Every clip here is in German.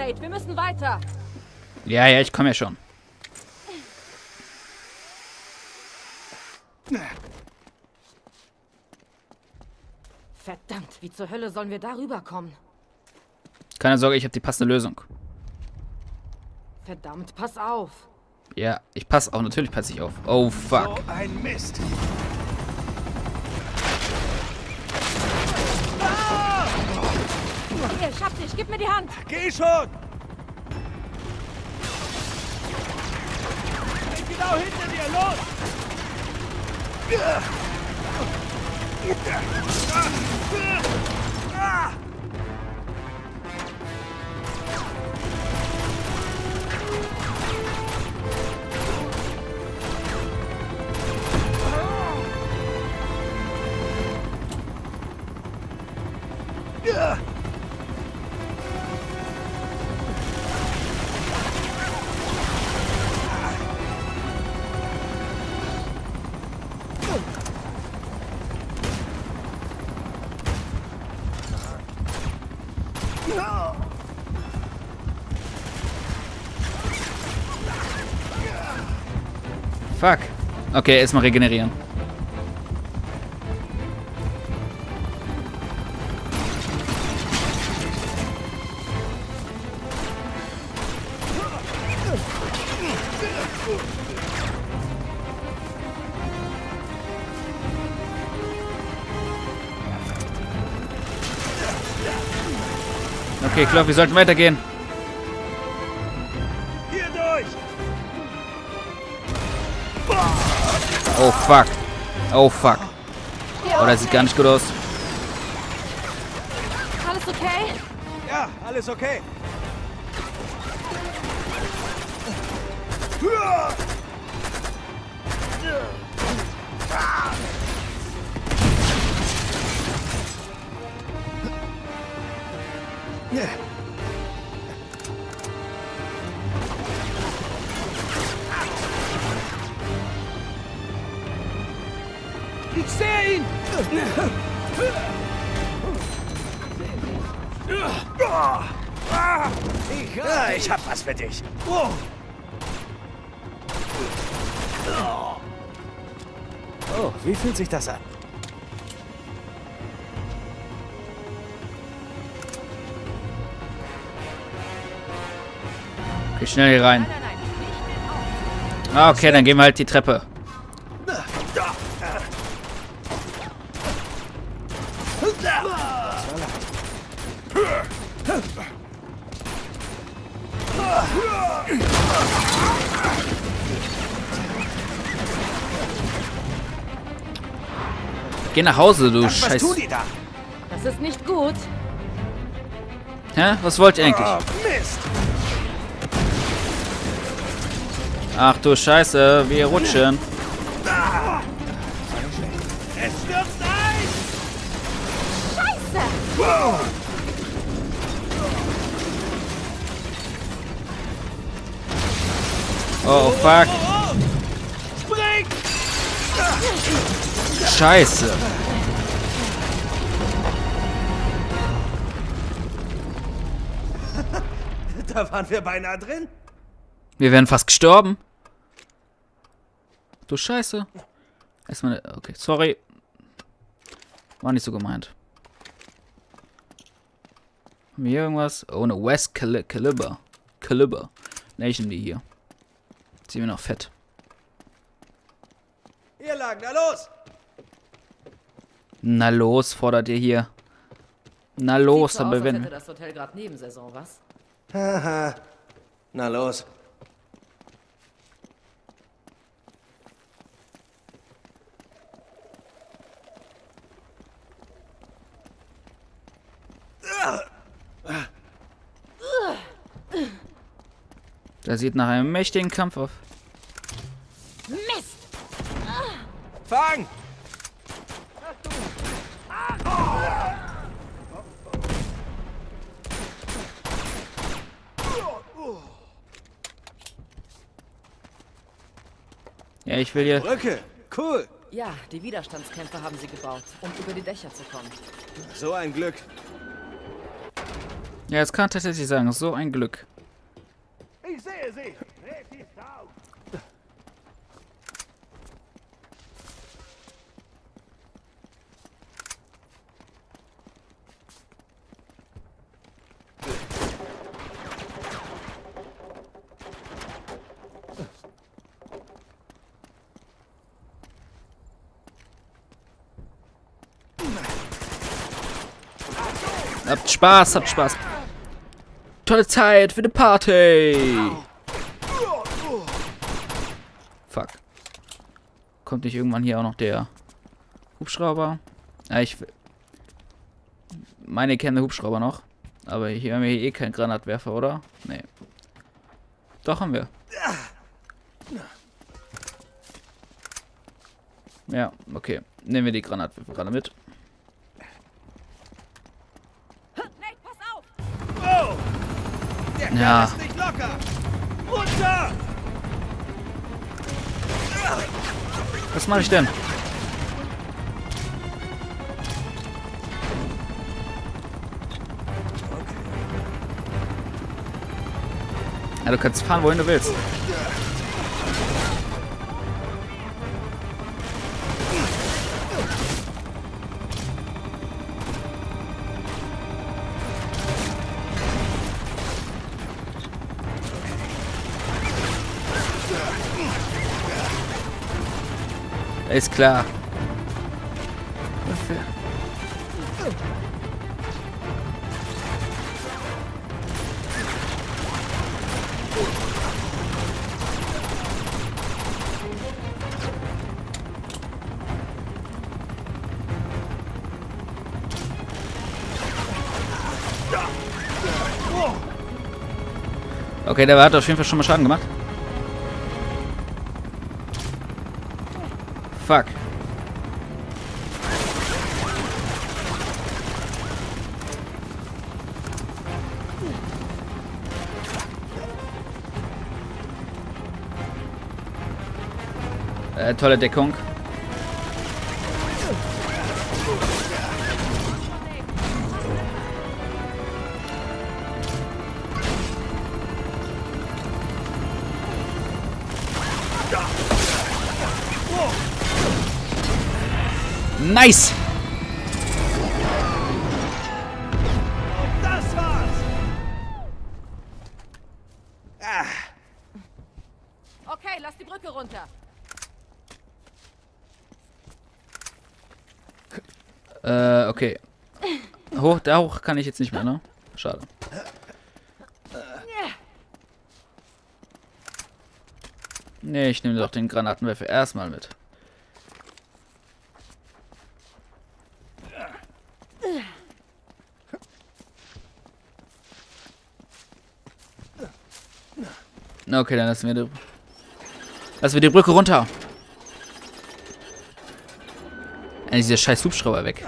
Nate, wir müssen weiter. Ja, ja, ich komme ja schon. Verdammt, wie zur Hölle sollen wir darüber kommen? Keine Sorge, ich habe die passende Lösung. Verdammt, pass auf. Ja, ich passe auch. Natürlich passe ich auf. Oh, fuck. So ein Mist. Hier, ich hab dich, gib mir die Hand. Geh schon! Bin genau hinter dir, los! Fuck. Okay, erstmal regenerieren. Okay, ich glaube, wir sollten weitergehen. Oh, fuck. Oh, fuck. Oh, das sieht gar nicht gut aus. Alles okay? Ja, alles okay. Ich ja, ich hab was für dich. Oh, wie fühlt sich das an? Okay, schnell hier rein. Nein, nein, nein, nicht den Augen. Ah, okay, dann gehen wir halt die Treppe. Geh nach Hause, du Was Scheiß. tun die da? Das ist nicht gut. Hä? Was wollt ihr eigentlich? Oh, Mist! Ach du Scheiße, wir rutschen. Es stürzt ein! Scheiße! Oh, fuck. Scheiße. Da waren wir beinahe drin. Wir wären fast gestorben. Du Scheiße. Erstmal. Okay, sorry. War nicht so gemeint. Haben wir hier irgendwas? Oh, eine West Cali Caliber. Caliber. Nation die hier. Sehen wir noch fett. Hier lang, na los! Na los, fordert ihr hier. Na los, Sieht so dann aus, wir. das Hotel gerade Nebensaison, was? Haha. Na los. Das sieht nach einem mächtigen Kampf auf. Mist! Fang! Ich will hier. Brücke. Cool. Ja, die Widerstandskämpfer haben sie gebaut, um über die Dächer zu kommen. So ein Glück. Ja, es kann tatsächlich sagen, so ein Glück. Ich sehe sie. Habt Spaß, habt Spaß. Tolle Zeit für die Party. Fuck. Kommt nicht irgendwann hier auch noch der Hubschrauber? Ja, ich meine kennen Hubschrauber noch. Aber hier haben wir hier eh keinen Granatwerfer, oder? Nee. Doch haben wir. Ja, okay. Nehmen wir die Granatwerfer gerade mit. Der Ja. ist nicht locker. Runter! Was mache ich denn? Ja, du kannst fahren, wohin du willst. Ist klar. Okay, der hat auf jeden Fall schon mal Schaden gemacht. Fuck. Äh, tolle Deckung. Nice! Das war's. Ah, Okay, lass die Brücke runter. Äh, okay. Hoch, da hoch kann ich jetzt nicht mehr, ne? Schade. Nee, ich nehme doch den Granatenwerfer erstmal mit. Okay, dann lassen wir die, lassen wir die Brücke runter. Endlich dieser scheiß Hubschrauber weg.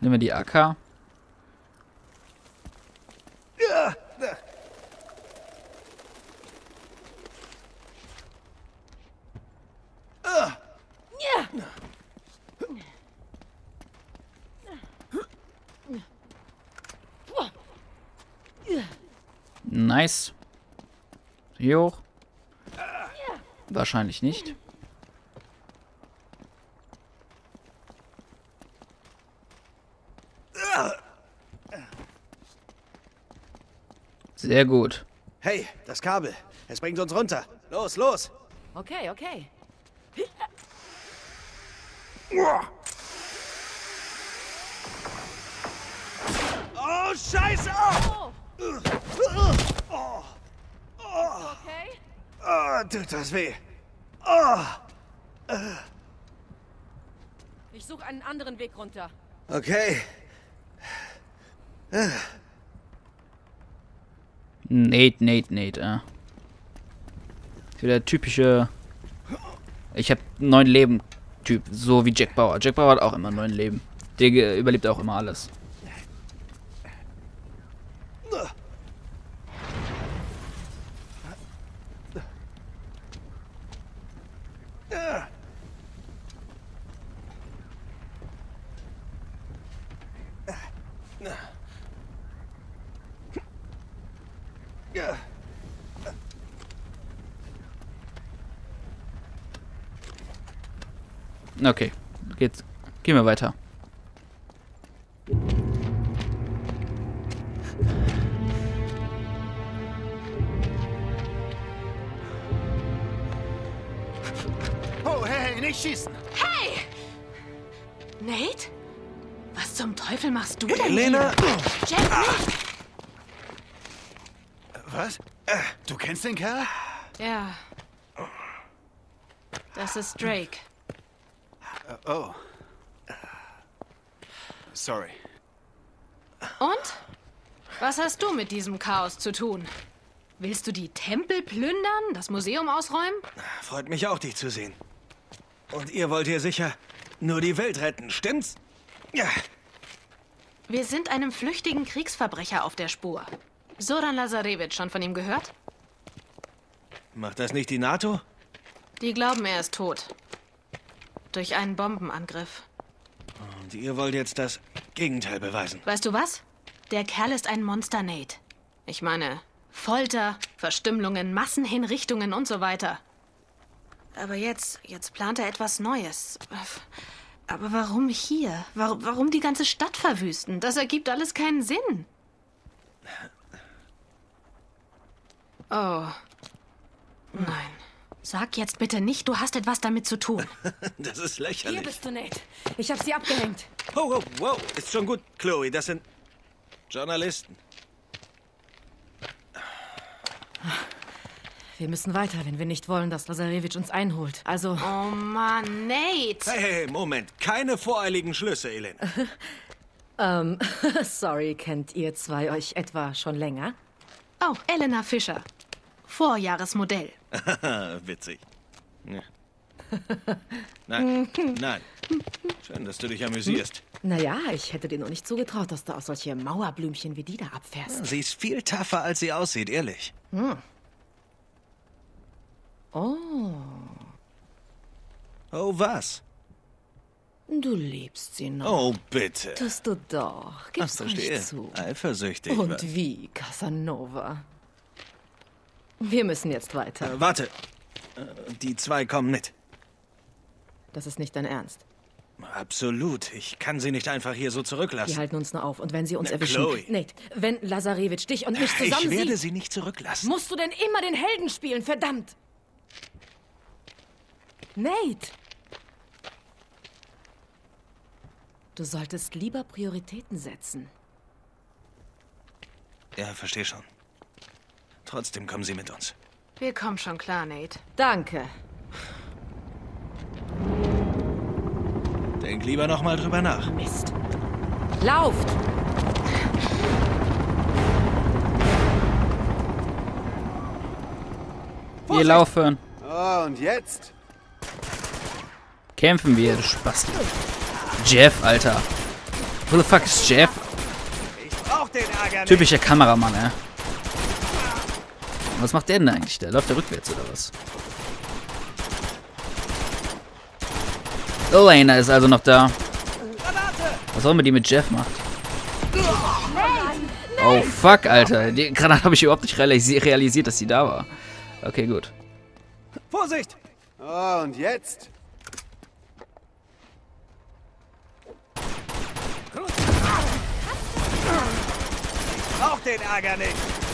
Nehmen wir die AK. Nice. Hier hoch. Wahrscheinlich nicht. Sehr gut. hey, das Kabel. Es bringt uns runter. Los, los. Okay, okay. Oh, Scheiße. Oh. Oh tut das weh. Oh, Ich suche einen anderen Weg runter. okay. Nate, Nate, Nate, ja. So der typische. Ich hab neun Leben Typ, so wie Jack Bauer. Jack Bauer hat auch immer neun Leben. Der überlebt auch immer alles. Ja. Okay, geht's. Gehen wir weiter. Oh, hey, hey, nicht schießen! Nate? Was zum Teufel machst du denn Elena? hier? Jeff, nicht! Was? Äh, Du kennst den Kerl? Ja. Das ist Drake. Oh. Sorry. Und? Was hast du mit diesem Chaos zu tun? Willst du die Tempel plündern? Das Museum ausräumen? Freut mich auch, dich zu sehen. Und ihr wollt hier sicher nur die Welt retten, stimmt's? Ja. Wir sind einem flüchtigen Kriegsverbrecher auf der Spur. Soran Lazarevich, schon von ihm gehört? Macht das nicht die NATO? Die glauben, er ist tot. Durch einen Bombenangriff. Und ihr wollt jetzt das Gegenteil beweisen. Weißt du was? Der Kerl ist ein Monster, Nate. Ich meine, Folter, Verstümmelungen, Massenhinrichtungen und so weiter. Aber jetzt, jetzt plant er etwas Neues. Aber warum hier? Warum, warum die ganze Stadt verwüsten? Das ergibt alles keinen Sinn. Oh. Sag jetzt bitte nicht, du hast etwas damit zu tun. Das ist Hier lächerlich. bist du, Nate. Ich hab sie abgehängt. Oh, oh, wow, ist schon gut, Chloe. Das sind Journalisten. Wir müssen weiter, wenn wir nicht wollen, dass Lazarevich uns einholt. Also, Oh Mann, Nate! Hey, hey, hey, Moment. Keine voreiligen Schlüsse, Elena. ähm, sorry, kennt ihr zwei euch etwa schon länger? Oh, Elena Fischer. Vorjahresmodell. Witzig. Ja. Nein, nein. Schön, dass du dich amüsierst. Naja, ich hätte dir nur nicht zugetraut, dass du auch solche Mauerblümchen wie die da abfährst. Sie ist viel tougher, als sie aussieht, ehrlich. Oh, Oh, was? du liebst sie noch. Oh, bitte. Tust du doch. Ach, Gib's verstehe. ruhig zu. Eifersüchtig. Und wie, Casanova? Wir müssen jetzt weiter. Äh, warte. Äh, Die zwei kommen mit. Das ist nicht dein Ernst. Absolut. Ich kann sie nicht einfach hier so Die zurücklassen. halten uns nur auf. Und wenn sie uns Na, erwischen... Chloe. Nate, wenn Lazarevich dich und mich zusammen Ich werde sieht, sie nicht zurücklassen. musst du denn immer den Helden spielen, verdammt! Nate! Du solltest lieber Prioritäten setzen. Ja, verstehe schon. Trotzdem kommen sie mit uns. Wir kommen schon klar, Nate. Danke. Denk lieber noch mal drüber nach. Mist. Lauft! Wir laufen. Oh, und jetzt? Kämpfen wir, du Spasti. Jeff, Alter. Who the fuck ist Jeff? Ich brauch den Ärger nicht. Typischer Kameramann, ey. Was macht der denn eigentlich? Der läuft der rückwärts oder was? Elena ist also noch da. Was auch immer die mit Jeff macht. Oh fuck, Alter. Die Granate habe ich überhaupt nicht realisi realisiert, dass sie da war. Okay, gut. Vorsicht! Oh, und jetzt? Ich brauch den Ärger nicht.